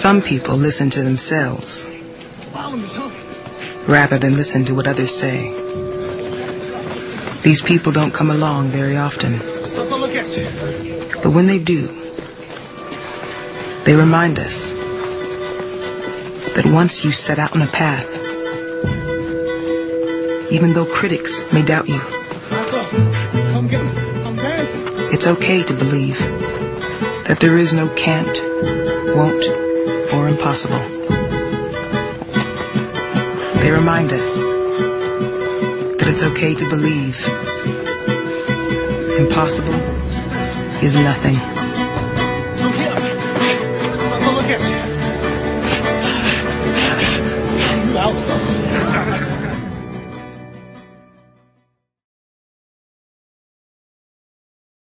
Some people listen to themselves rather than listen to what others say. These people don't come along very often. But when they do, they remind us that once you set out on a path, even though critics may doubt you, it's okay to believe that there is no can't, won't, or impossible. They remind us that it's okay to believe impossible is nothing.